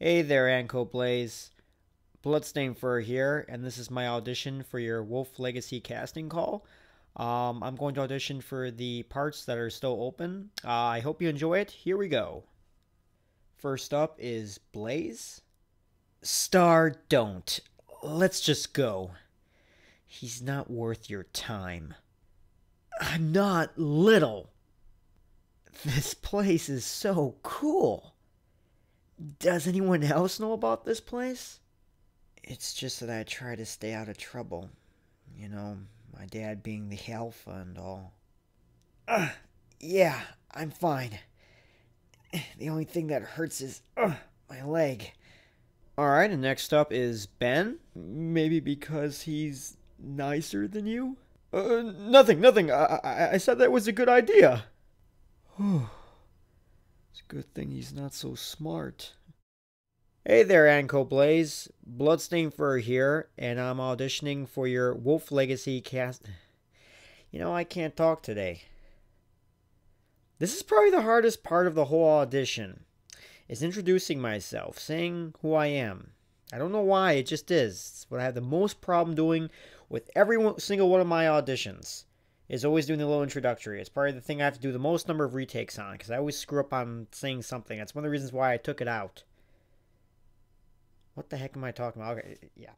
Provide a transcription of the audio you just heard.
Hey there, Anko Blaze. Bloodstained Fur here, and this is my audition for your Wolf Legacy casting call. Um, I'm going to audition for the parts that are still open. Uh, I hope you enjoy it. Here we go. First up is Blaze. Star, don't. Let's just go. He's not worth your time. I'm not little. This place is so cool. Does anyone else know about this place? It's just that I try to stay out of trouble. You know, my dad being the alpha and all. Uh, yeah, I'm fine. The only thing that hurts is uh, my leg. Alright, and next up is Ben. Maybe because he's nicer than you? Uh, nothing, nothing. I, I, I said that was a good idea. It's a good thing he's not so smart. Hey there, Anko Blaze. Bloodstained Fur here, and I'm auditioning for your Wolf Legacy cast. You know, I can't talk today. This is probably the hardest part of the whole audition. Is introducing myself, saying who I am. I don't know why, it just is. It's what I have the most problem doing with every single one of my auditions is always doing the little introductory. It's probably the thing I have to do the most number of retakes on because I always screw up on saying something. That's one of the reasons why I took it out. What the heck am I talking about? Okay, yeah.